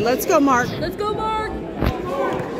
Let's go, Mark. Let's go, Mark. Let's go, Mark.